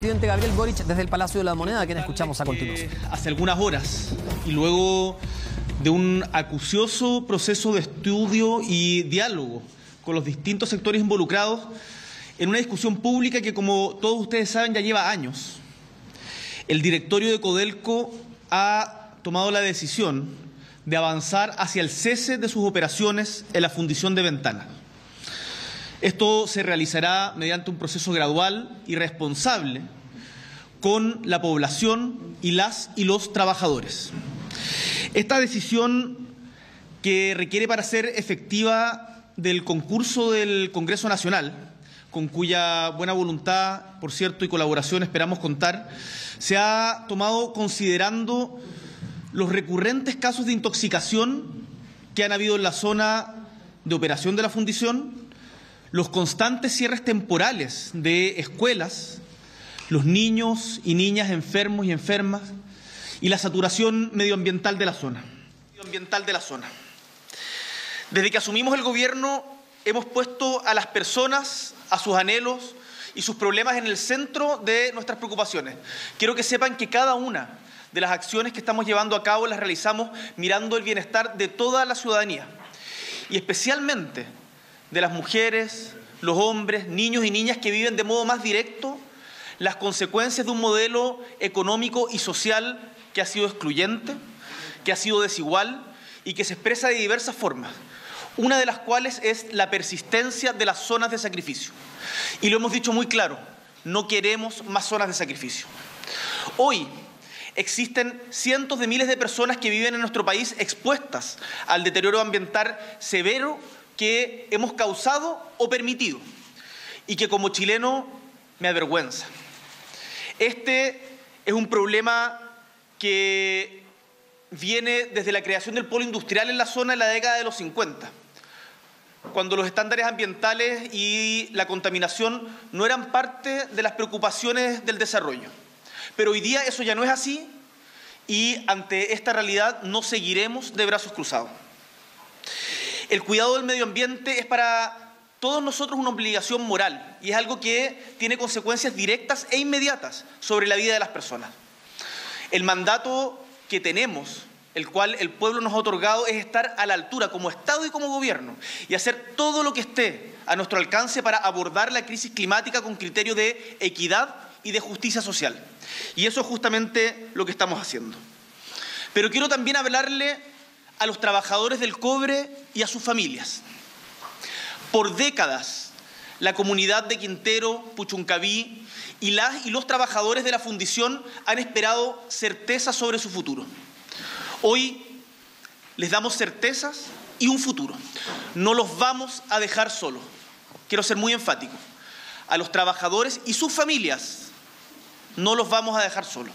presidente Gabriel Boric desde el Palacio de la Moneda, a quien escuchamos a continuación. Hace algunas horas y luego de un acucioso proceso de estudio y diálogo con los distintos sectores involucrados en una discusión pública que, como todos ustedes saben, ya lleva años. El directorio de Codelco ha tomado la decisión de avanzar hacia el cese de sus operaciones en la fundición de Ventana. Esto se realizará mediante un proceso gradual y responsable con la población y las y los trabajadores. Esta decisión que requiere para ser efectiva del concurso del Congreso Nacional, con cuya buena voluntad, por cierto, y colaboración esperamos contar, se ha tomado considerando los recurrentes casos de intoxicación que han habido en la zona de operación de la fundición, los constantes cierres temporales de escuelas, los niños y niñas enfermos y enfermas y la saturación medioambiental de la zona. Medioambiental de la zona. Desde que asumimos el gobierno hemos puesto a las personas, a sus anhelos y sus problemas en el centro de nuestras preocupaciones. Quiero que sepan que cada una de las acciones que estamos llevando a cabo las realizamos mirando el bienestar de toda la ciudadanía y especialmente de las mujeres, los hombres, niños y niñas que viven de modo más directo las consecuencias de un modelo económico y social que ha sido excluyente, que ha sido desigual y que se expresa de diversas formas, una de las cuales es la persistencia de las zonas de sacrificio. Y lo hemos dicho muy claro, no queremos más zonas de sacrificio. Hoy existen cientos de miles de personas que viven en nuestro país expuestas al deterioro ambiental severo que hemos causado o permitido y que como chileno me avergüenza. Este es un problema que viene desde la creación del polo industrial en la zona en la década de los 50, cuando los estándares ambientales y la contaminación no eran parte de las preocupaciones del desarrollo. Pero hoy día eso ya no es así y ante esta realidad no seguiremos de brazos cruzados. El cuidado del medio ambiente es para todos nosotros una obligación moral y es algo que tiene consecuencias directas e inmediatas sobre la vida de las personas. El mandato que tenemos, el cual el pueblo nos ha otorgado, es estar a la altura como Estado y como gobierno y hacer todo lo que esté a nuestro alcance para abordar la crisis climática con criterio de equidad y de justicia social. Y eso es justamente lo que estamos haciendo. Pero quiero también hablarle a los trabajadores del cobre y a sus familias. Por décadas, la comunidad de Quintero, Puchuncaví y, las, y los trabajadores de la fundición han esperado certeza sobre su futuro. Hoy les damos certezas y un futuro. No los vamos a dejar solos. Quiero ser muy enfático. A los trabajadores y sus familias no los vamos a dejar solos.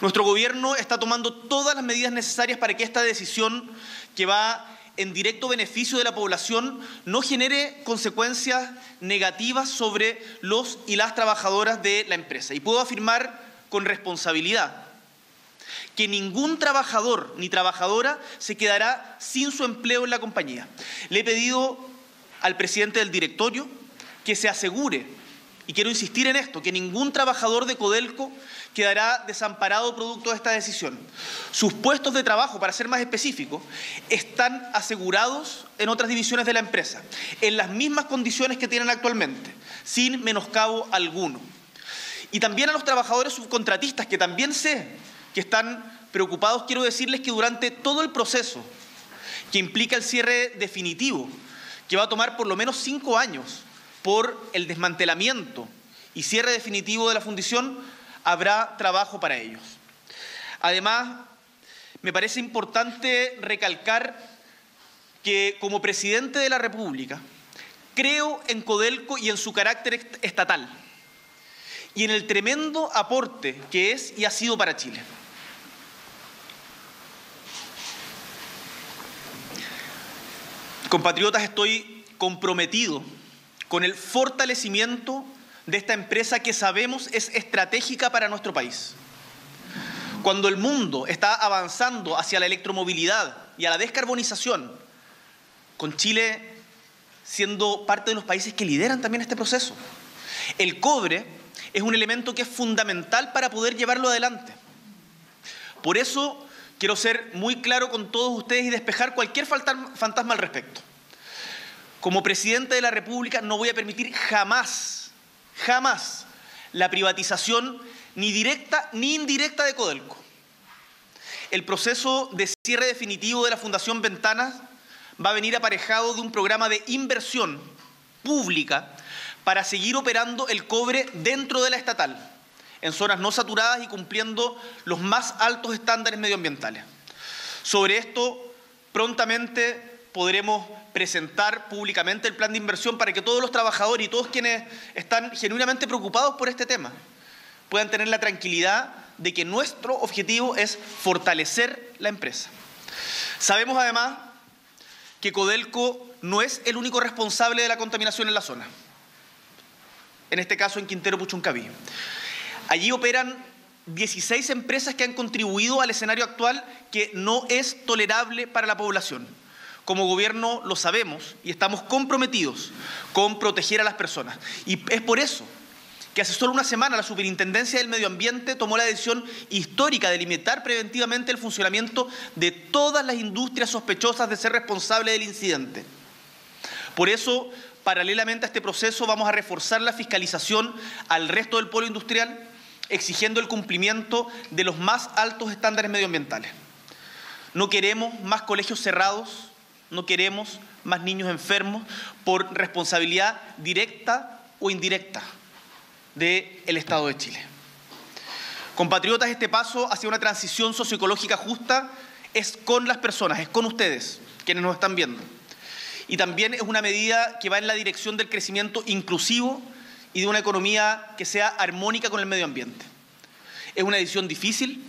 Nuestro gobierno está tomando todas las medidas necesarias para que esta decisión que va en directo beneficio de la población no genere consecuencias negativas sobre los y las trabajadoras de la empresa. Y puedo afirmar con responsabilidad que ningún trabajador ni trabajadora se quedará sin su empleo en la compañía. Le he pedido al presidente del directorio que se asegure y quiero insistir en esto, que ningún trabajador de Codelco quedará desamparado producto de esta decisión. Sus puestos de trabajo, para ser más específico, están asegurados en otras divisiones de la empresa, en las mismas condiciones que tienen actualmente, sin menoscabo alguno. Y también a los trabajadores subcontratistas, que también sé que están preocupados, quiero decirles que durante todo el proceso que implica el cierre definitivo, que va a tomar por lo menos cinco años, por el desmantelamiento y cierre definitivo de la fundición, habrá trabajo para ellos. Además, me parece importante recalcar que como presidente de la República, creo en Codelco y en su carácter estatal y en el tremendo aporte que es y ha sido para Chile. Compatriotas, estoy comprometido con el fortalecimiento de esta empresa que sabemos es estratégica para nuestro país. Cuando el mundo está avanzando hacia la electromovilidad y a la descarbonización, con Chile siendo parte de los países que lideran también este proceso. El cobre es un elemento que es fundamental para poder llevarlo adelante. Por eso quiero ser muy claro con todos ustedes y despejar cualquier fantasma al respecto. Como presidente de la República no voy a permitir jamás, jamás la privatización ni directa ni indirecta de Codelco. El proceso de cierre definitivo de la Fundación Ventanas va a venir aparejado de un programa de inversión pública para seguir operando el cobre dentro de la estatal, en zonas no saturadas y cumpliendo los más altos estándares medioambientales. Sobre esto, prontamente podremos presentar públicamente el plan de inversión para que todos los trabajadores y todos quienes están genuinamente preocupados por este tema puedan tener la tranquilidad de que nuestro objetivo es fortalecer la empresa. Sabemos además que Codelco no es el único responsable de la contaminación en la zona, en este caso en Quintero Puchuncaví. Allí operan 16 empresas que han contribuido al escenario actual que no es tolerable para la población. Como gobierno lo sabemos y estamos comprometidos con proteger a las personas. Y es por eso que hace solo una semana la Superintendencia del Medio Ambiente tomó la decisión histórica de limitar preventivamente el funcionamiento de todas las industrias sospechosas de ser responsables del incidente. Por eso, paralelamente a este proceso, vamos a reforzar la fiscalización al resto del polo industrial, exigiendo el cumplimiento de los más altos estándares medioambientales. No queremos más colegios cerrados, no queremos más niños enfermos por responsabilidad directa o indirecta del Estado de Chile. Compatriotas, este paso hacia una transición socioecológica justa es con las personas, es con ustedes, quienes nos están viendo. Y también es una medida que va en la dirección del crecimiento inclusivo y de una economía que sea armónica con el medio ambiente. Es una decisión difícil,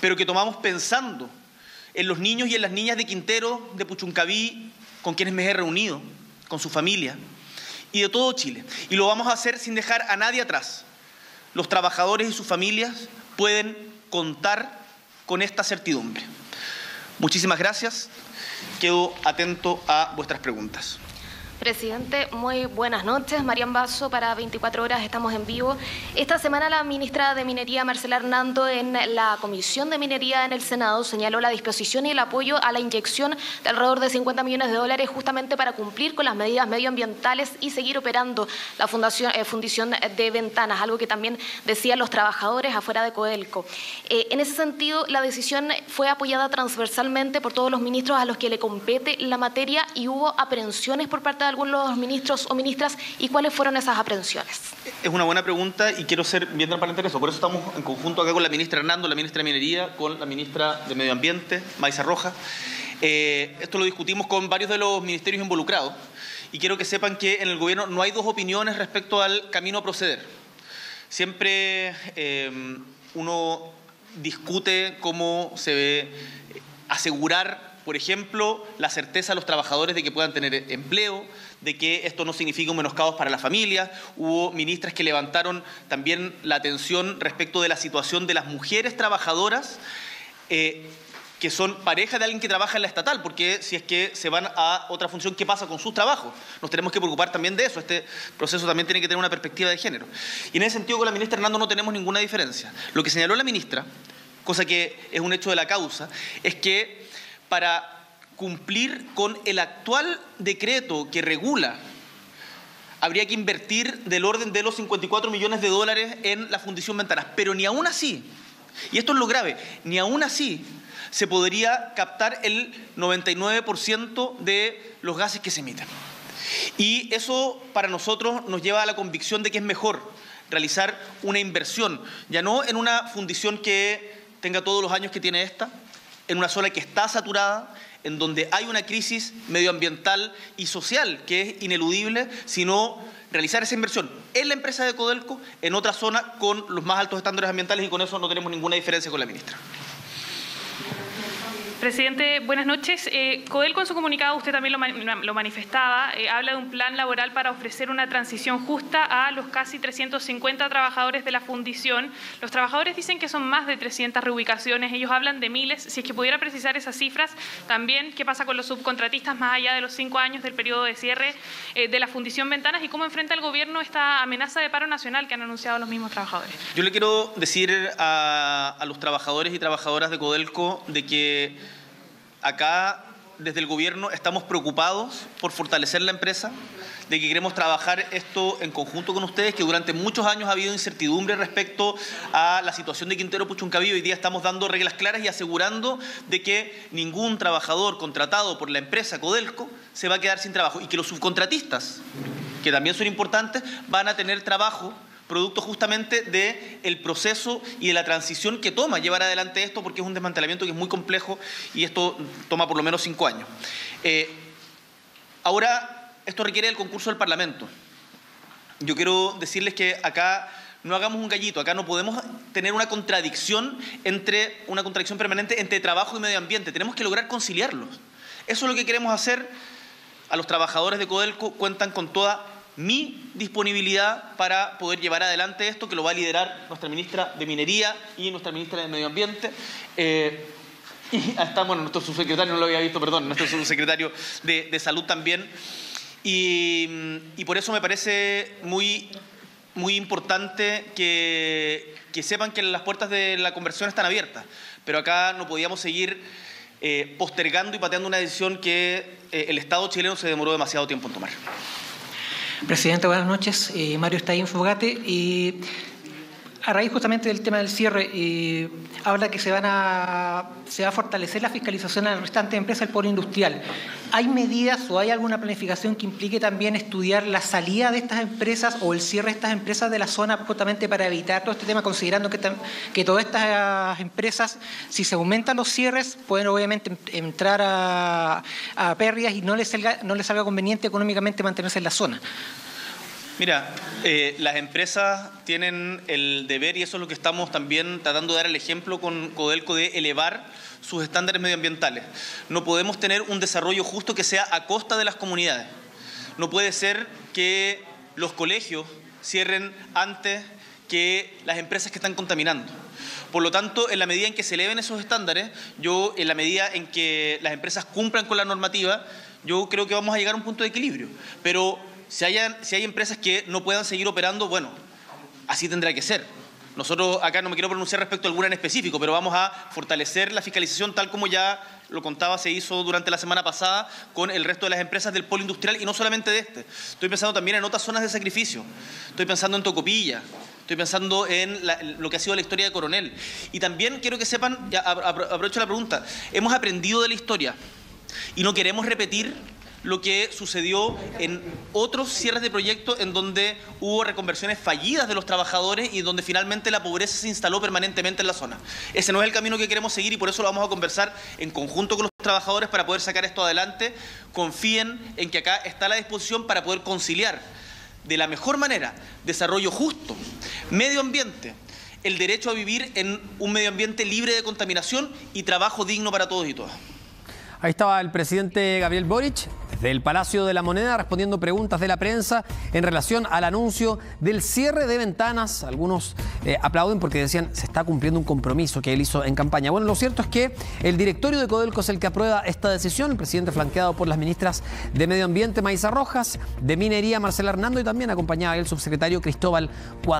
pero que tomamos pensando en los niños y en las niñas de Quintero, de Puchuncaví, con quienes me he reunido, con su familia, y de todo Chile. Y lo vamos a hacer sin dejar a nadie atrás. Los trabajadores y sus familias pueden contar con esta certidumbre. Muchísimas gracias. Quedo atento a vuestras preguntas. Presidente, muy buenas noches. Marian Basso, para 24 horas estamos en vivo. Esta semana la ministra de Minería, Marcela Hernando, en la Comisión de Minería en el Senado señaló la disposición y el apoyo a la inyección de alrededor de 50 millones de dólares justamente para cumplir con las medidas medioambientales y seguir operando la eh, fundición de ventanas, algo que también decían los trabajadores afuera de Codelco. Eh, en ese sentido, la decisión fue apoyada transversalmente por todos los ministros a los que le compete la materia y hubo aprehensiones por parte de algunos ministros o ministras y cuáles fueron esas aprehensiones? Es una buena pregunta y quiero ser bien transparente en eso. Por eso estamos en conjunto acá con la ministra Hernando, la ministra de Minería, con la ministra de Medio Ambiente, Maisa Roja. Eh, esto lo discutimos con varios de los ministerios involucrados y quiero que sepan que en el gobierno no hay dos opiniones respecto al camino a proceder. Siempre eh, uno discute cómo se ve asegurar, por ejemplo, la certeza de los trabajadores de que puedan tener empleo, de que esto no significa un menoscabo para la familia. Hubo ministras que levantaron también la atención respecto de la situación de las mujeres trabajadoras. Eh, que son pareja de alguien que trabaja en la estatal, porque si es que se van a otra función, ¿qué pasa con sus trabajos? Nos tenemos que preocupar también de eso. Este proceso también tiene que tener una perspectiva de género. Y en ese sentido, con la ministra Hernando no tenemos ninguna diferencia. Lo que señaló la ministra, cosa que es un hecho de la causa, es que para cumplir con el actual decreto que regula habría que invertir del orden de los 54 millones de dólares en la Fundición Ventanas. Pero ni aún así, y esto es lo grave, ni aún así se podría captar el 99% de los gases que se emiten. Y eso para nosotros nos lleva a la convicción de que es mejor realizar una inversión, ya no en una fundición que tenga todos los años que tiene esta, en una zona que está saturada, en donde hay una crisis medioambiental y social que es ineludible, sino realizar esa inversión en la empresa de Codelco, en otra zona con los más altos estándares ambientales y con eso no tenemos ninguna diferencia con la ministra. Presidente, buenas noches. Eh, Codelco en su comunicado, usted también lo, manifestaba, eh, habla de un plan laboral para ofrecer una transición justa a los casi 350 trabajadores de la fundición. Los trabajadores dicen que son más de 300 reubicaciones, ellos hablan de miles. Si es que pudiera precisar esas cifras, también qué pasa con los subcontratistas más allá de los cinco años del periodo de cierre eh, de la fundición Ventanas y cómo enfrenta el gobierno esta amenaza de paro nacional que han anunciado los mismos trabajadores. Yo le quiero decir a los trabajadores y trabajadoras de Codelco de que acá desde el gobierno estamos preocupados por fortalecer la empresa, de que queremos trabajar esto en conjunto con ustedes, que durante muchos años ha habido incertidumbre respecto a la situación de Quintero Puchuncaví. Hoy día estamos dando reglas claras y asegurando de que ningún trabajador contratado por la empresa Codelco se va a quedar sin trabajo y que los subcontratistas, que también son importantes, van a tener trabajo producto justamente del el proceso y de la transición que toma llevar adelante esto, porque es un desmantelamiento que es muy complejo y esto toma por lo menos cinco años. Eh, ahora, esto requiere el concurso del Parlamento. Yo quiero decirles que acá no hagamos un gallito, acá no podemos tener una contradicción entre una contradicción permanente entre trabajo y medio ambiente. Tenemos que lograr conciliarlos. Eso es lo que queremos hacer. A los trabajadores de Codelco cuentan con toda mi disponibilidad para poder llevar adelante esto, que lo va a liderar nuestra ministra de Minería y nuestra ministra de Medio Ambiente. Eh, y está, bueno, nuestro subsecretario, no lo había visto, perdón, nuestro subsecretario de, Salud también. Y, por eso me parece muy, muy importante que, sepan que las puertas de la conversión están abiertas. Pero acá no podíamos seguir eh, postergando y pateando una decisión que eh, el Estado chileno se demoró demasiado tiempo en tomar. Presidente, buenas noches. Eh, Mario está ahí en Fogate. Y a raíz justamente del tema del cierre, eh, habla que se, a, va a fortalecer la fiscalización al restante empresa del polo industrial. ¿Hay medidas o hay alguna planificación que implique también estudiar la salida de estas empresas o el cierre de estas empresas de la zona justamente para evitar todo este tema, considerando que, que todas estas empresas, si se aumentan los cierres, pueden obviamente entrar a, a pérdidas y no les, salga, no les salga conveniente económicamente mantenerse en la zona? Mira, eh, las empresas tienen el deber, y eso es lo que estamos también tratando de dar el ejemplo con Codelco, de elevar sus estándares medioambientales. No podemos tener un desarrollo justo que sea a costa de las comunidades. No puede ser que los colegios cierren antes que las empresas que están contaminando. Por lo tanto, en la medida en que se eleven esos estándares, yo, en la medida en que las empresas cumplan con la normativa, yo creo que vamos a llegar a un punto de equilibrio. Pero si, hay empresas que no puedan seguir operando, bueno, así tendrá que ser. Nosotros acá no me quiero pronunciar respecto a alguna en específico, pero vamos a fortalecer la fiscalización tal como ya lo contaba, se hizo durante la semana pasada con el resto de las empresas del polo industrial y no solamente de este. Estoy pensando también en otras zonas de sacrificio. Estoy pensando en Tocopilla, estoy pensando en lo que ha sido la historia de Coronel. Y también quiero que sepan, ya aprovecho la pregunta, hemos aprendido de la historia y no queremos repetir lo que sucedió en otros cierres de proyectos en donde hubo reconversiones fallidas de los trabajadores y donde finalmente la pobreza se instaló permanentemente en la zona. Ese no es el camino que queremos seguir y por eso lo vamos a conversar en conjunto con los trabajadores para poder sacar esto adelante. Confíen en que acá está la disposición para poder conciliar de la mejor manera desarrollo justo, medio ambiente, el derecho a vivir en un medio ambiente libre de contaminación y trabajo digno para todos y todas. Ahí estaba el presidente Gabriel Boric del Palacio de la Moneda respondiendo preguntas de la prensa en relación al anuncio del cierre de ventanas. Algunos eh, aplauden porque decían se está cumpliendo un compromiso que él hizo en campaña. Bueno, lo cierto es que el directorio de Codelco es el que aprueba esta decisión, el presidente flanqueado por las ministras de Medio Ambiente, Maísa Rojas, de Minería, Marcela Hernando y también acompañaba el subsecretario Cristóbal Cuadro.